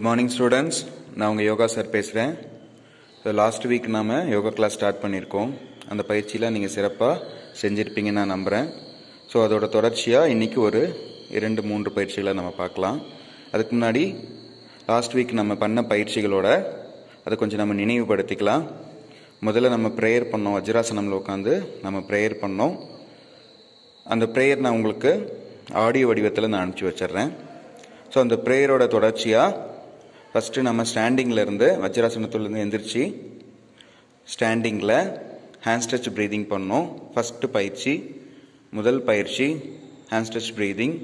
Good morning students நான் உங்கள் yoga sir பேசுகிறேன் ஸோ லாஸ்ட் வீக் நாம் யோகா கிளாஸ் ஸ்டார்ட் பண்ணியிருக்கோம். அந்த பயிற்சியில் நீங்கள் சிறப்பாக செஞ்சுருப்பீங்கன்னு நான் நம்புகிறேன் ஸோ அதோட தொடர்ச்சியாக இன்றைக்கி ஒரு இரண்டு மூன்று பயிற்சிகளை நம்ம பார்க்கலாம். அதுக்கு முன்னாடி லாஸ்ட் வீக் நம்ம பண்ண பயிற்சிகளோட அதை கொஞ்சம் நம்ம நினைவுபடுத்திக்கலாம். முதல்ல நம்ம ப்ரேயர் பண்ணோம். வஜ்ராசனமில் உட்காந்து நம்ம ப்ரேயர் பண்ணோம். அந்த ப்ரேயர் நான் உங்களுக்கு ஆடியோ வடிவத்தில் நான் அனுப்பிச்சி வச்சிடுறேன். ஸோ அந்த ப்ரேயரோட தொடர்ச்சியாக ஃபஸ்ட்டு நம்ம ஸ்டாண்டிங்கிலேருந்து வஜ்ராசனத்துலேருந்து எந்திரிச்சு ஸ்டாண்டிங்கில் ஹேண்ட் ஸ்ட்ரெச் ப்ரீதிங் பண்ணோம் ஃபஸ்ட்டு பயிற்சி முதல் பயிற்சி ஹேண்ட் ஸ்ட்ரெச் ப்ரீதிங்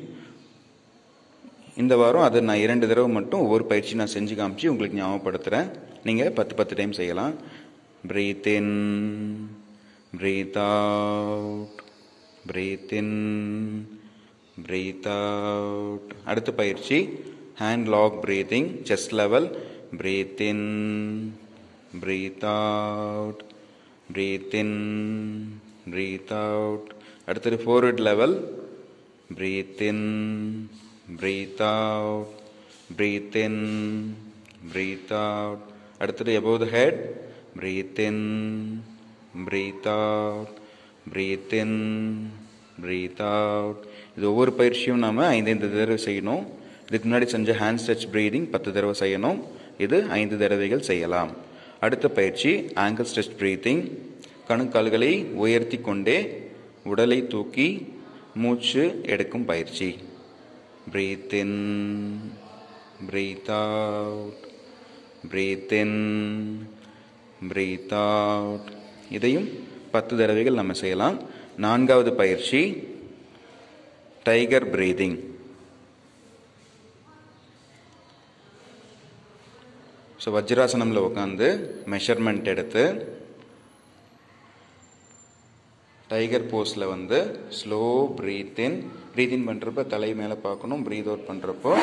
இந்த வாரம் அதை நான் இரண்டு தடவை மட்டும் ஒவ்வொரு பயிற்சி நான் செஞ்சு காமிச்சு உங்களுக்கு ஞாபகப்படுத்துகிறேன் நீங்கள் பத்து பத்து டைம் செய்யலாம். Breathe in breathe out breathe in breathe out அடுத்த பயிற்சி hand lock breathing chest level breathe in breathe out breathe in breathe out அடுத்தது forward level breathe in breathe out breathe in breathe out அடுத்தது above the head breathe in breathe out breathe in breathe out இது ஒவ்வொரு பயிற்சியும் நாம் ஐந்தைந்து தடவை செய்யணும். இதுக்கு முன்னாடி செஞ்ச ஹேண்ட் ஸ்ட்ரெச் ப்ரீதிங் பத்து தடவை செய்யணும். இது ஐந்து தடவைகள் செய்யலாம். அடுத்த பயிற்சி ஆங்கிள் ஸ்ட்ரெச் ப்ரீத்திங் கணுக்கால்களை உயர்த்தி கொண்டே உடலை தூக்கி மூச்சு எடுக்கும் பயிற்சி. breathe in breathe out. breathe in breathe out. இதையும் பத்து தடவைகள் நம்ம செய்யலாம். நான்காவது பயிற்சி டைகர் பிரீதிங் ஸோ வஜ்ராசனமில் உட்காந்து மெஷர்மெண்ட் எடுத்து டைகர் போஸில் வந்து slow breathe in breathe in பண்ணுறப்ப தலை மேலே பார்க்கணும் ப்ரீத் அவுட் பண்ணுறப்போ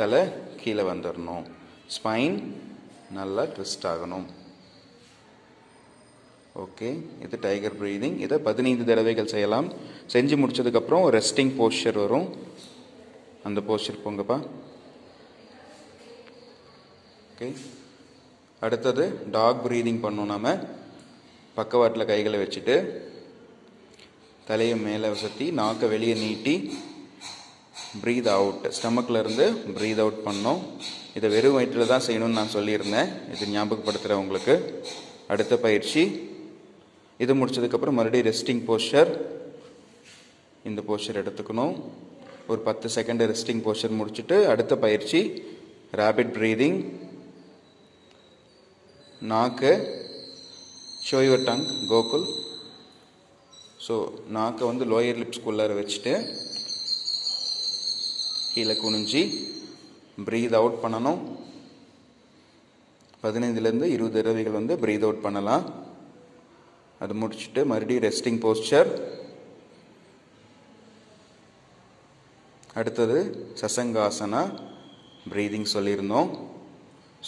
தலை கீழே வந்துடணும் ஸ்பைன் நல்லா ட்விஸ்ட் ஆகணும். ஓகே இது டைகர் ப்ரீதிங் இதை பதினைந்து தடவைகள் செய்யலாம். செஞ்சு முடிச்சதுக்கப்புறம் ரெஸ்டிங் போஸ்டர் வரும். அந்த போஸ்டர் போங்கப்பா. ஓகே அடுத்தது டாக் ப்ரீதிங் பண்ணோம் நாம். பக்கவாட்டில் கைகளை வச்சுட்டு தலையை மேலே வசத்தி நாக்கை வெளியே நீட்டி ப்ரீத் அவுட் ஸ்டமக்கில் இருந்து ப்ரீத் அவுட் பண்ணோம் இதை வெறும் வயிற்றில் தான் செய்யணும்னு நான் சொல்லியிருந்தேன். இது ஞாபகப்படுத்துகிறேன் உங்களுக்கு. அடுத்த பயிற்சி. இது முடிச்சதுக்கப்புறம் மறுபடியும் ரெஸ்டிங் போஸ்டர் இந்த போஸ்டர் எடுத்துக்கணும். ஒரு பத்து செகண்ட் ரெஸ்டிங் போஸ்டர் முடிச்சுட்டு அடுத்த பயிற்சி. ரேபிட் ப்ரீதிங் நாக்கு show your tongue Gokul so நாக்கை வந்து லோயர் லிப்ஸ்குள்ளார வச்சுட்டு கீழே குனிஞ்சி ப்ரீத் அவுட் பண்ணணும். பதினைந்துலேருந்து இருபது தடவைகள் வந்து ப்ரீத் அவுட் பண்ணலாம். அது முடிச்சுட்டு மறுபடியும் ரெஸ்டிங் போஸ்டர் அடுத்தது சசங்காசனா ப்ரீதிங் சொல்லியிருந்தோம்.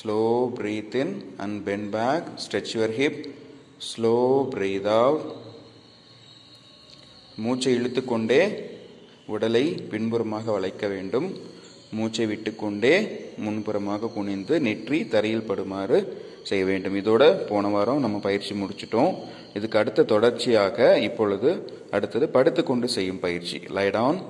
Slow breathe in and bend back stretch your hip slow breathe out மூச்சை இழுத்துக்கொண்டே உடலை பின்புறமாக வளைக்க வேண்டும். மூச்சை விட்டுக்கொண்டே முன்புறமாக குனிந்து நெற்றி தரையில் படுமாறு செய்ய வேண்டும். இதோட போன வாரம் நம்ம பயிற்சி முடிச்சிட்டோம். இதுக்கு அடுத்த தொடர்ச்சியாக இப்பொழுது அடுத்தது படுத்துக்கொண்டு செய்யும் பயிற்சி. லைடான்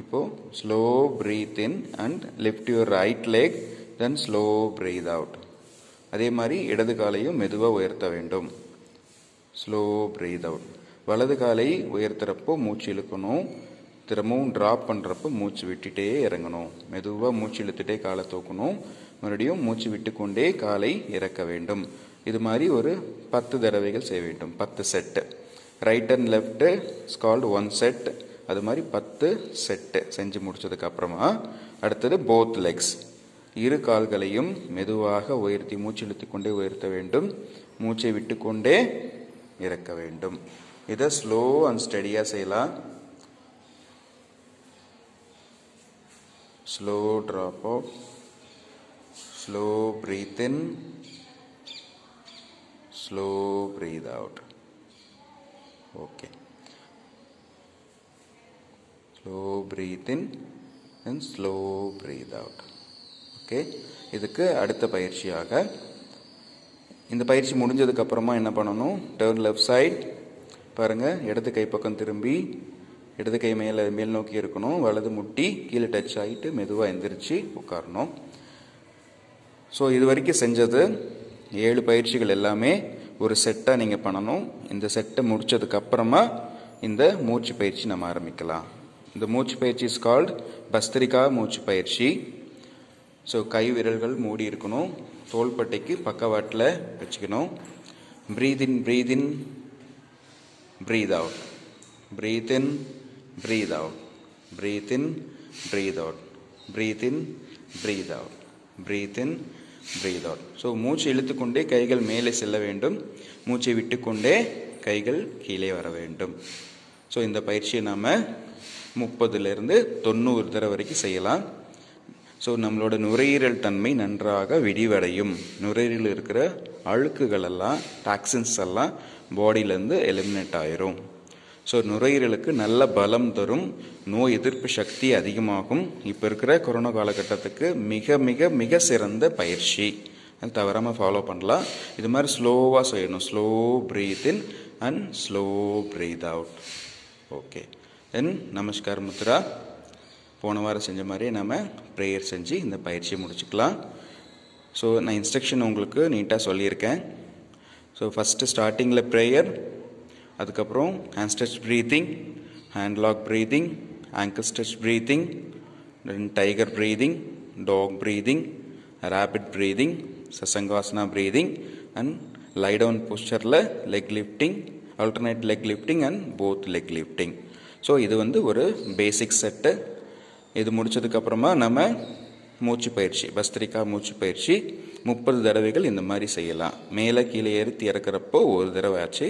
இப்போது slow breathe in and lift your right leg then slow breathe out அதே மாதிரி இடது காலையும் மெதுவாக உயர்த்த வேண்டும். ஸ்லோ ப்ரீத் அவுட் வலது காலை உயர்த்துறப்போ மூச்சு இழுக்கணும். திரும்பவும் ட்ராப் பண்ணுறப்போ மூச்சு விட்டுட்டே இறங்கணும். மெதுவாக மூச்சு இழுத்துட்டே காலை தூக்கணும். மறுபடியும் மூச்சு விட்டுக்கொண்டே காலை இறக்க வேண்டும். இது மாதிரி ஒரு பத்து தடவைகள் செய்ய வேண்டும். பத்து செட்டு ரைட் அண்ட் லெஃப்ட் ஸ்கால்டு ஒன் செட் அது மாதிரி பத்து செட்டு செஞ்சு முடிச்சதுக்கு அப்புறமா அடுத்தது போத் லெக்ஸ் இரு கால்களையும் மெதுவாக உயர்த்தி மூச்சு இழுத்து கொண்டே உயர்த்த வேண்டும். மூச்சை விட்டுக்கொண்டே இறக்க வேண்டும். இதை ஸ்லோ அண்ட் ஸ்டெடியாக செய்யலாம். Slow drop out slow breathe in slow breathe out okay slow breathe in and slow breathe out okay இதுக்கு அடுத்த பயிற்சியாக இந்த பயிற்சி முடிஞ்சதுக்கப்புறமா என்ன பண்ணணும்? டேர்ன் லெஃப்ட் சைட் பாருங்கள் இடது கை பக்கம் திரும்பி இடது கை மேலே மேல் நோக்கி இருக்கணும். வலது முட்டி கீழே டச் ஆகிட்டு மெதுவாக எந்திரிச்சு உட்காரணும். ஸோ இது வரைக்கும் செஞ்சது ஏழு பயிற்சிகள் எல்லாமே ஒரு செட்டாக நீங்கள் பண்ணணும். இந்த செட்டை முடித்ததுக்கப்புறமா இந்த மூச்சு பயிற்சி நம்ம ஆரம்பிக்கலாம். இந்த மூச்சு பயிற்சி இஸ் கால்ட் பஸ்திரிகா மூச்சு பயிற்சி. ஸோ கை விரல்கள் மூடி இருக்கணும். தோள்பட்டைக்கு பக்கவாட்டில் வச்சுக்கணும். Breathe in breathe in breathe out breathe in breathe out breathe in breathe out breathe in breathe out breathe in breathe out so மூச்சு இழுத்துக்கொண்டே கைகள் மேலே செல்ல வேண்டும். மூச்சை விட்டுக்கொண்டே கைகள் கீழே வர வேண்டும். ஸோ இந்த பயிற்சியை நாம் முப்பதுலேருந்து தொண்ணூறு தடவை வரைக்கும் செய்யலாம். ஸோ நம்மளோட நுரையீரல் தன்மை நன்றாக விடிவடையும் நுரையீரல் இருக்கிற அழுக்குகள் எல்லாம் டாக்ஸின்ஸ் எல்லாம் பாடியிலேருந்து எலிமினேட் ஆயிரும். ஸோ நுரையீரலுக்கு நல்ல பலம் தரும். நோய் எதிர்ப்பு சக்தி அதிகமாகும். இப்போ இருக்கிற கொரோனா காலகட்டத்துக்கு மிக மிக மிக சிறந்த பயிற்சி. அது தவறாமல் ஃபாலோ பண்ணலாம். இது மாதிரி ஸ்லோவாக செய்யணும். Slow breathe in and slow breathe out okay then Namaskar Mudra. போன வாரம் செஞ்ச மாதிரியே நம்ம ப்ரேயர் செஞ்சு இந்த பயிற்சியை முடிச்சுக்கலாம். ஸோ நான் இன்ஸ்ட்ரக்ஷன் உங்களுக்கு நீட்டாக சொல்லியிருக்கேன். ஸோ ஃபஸ்ட்டு ஸ்டார்டிங்கில் ப்ரேயர் அதுக்கப்புறம் hand stretch breathing hand lock breathing ankle stretch breathing then tiger breathing dog breathing rabbit breathing Shashankasana breathing and lie down போஸ்டரில் leg lifting alternate leg lifting and both leg lifting so இது வந்து ஒரு பேசிக் set இது முடிச்சதுக்கப்புறமா நம்ம மூச்சு பயிற்சி பஸ்திரிக்கா மூச்சு பயிற்சி. முப்பது தடவைகள் இந்த மாதிரி செய்யலாம். மேலே கீழே ஏறுத்தி இறக்குறப்போ ஒரு தடவை ஆச்சு.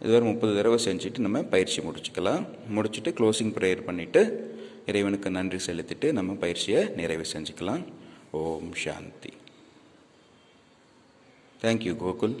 இதுவரை முப்பது தடவை செஞ்சுட்டு நம்ம பயிற்சி முடிச்சுக்கலாம். முடிச்சுட்டு க்ளோசிங் ப்ரேயர் பண்ணிவிட்டு இறைவனுக்கு நன்றி செலுத்திட்டு நம்ம பயிற்சியை நிறைவு செஞ்சுக்கலாம். ஓம் சாந்தி. தேங்க்யூ கோகுல்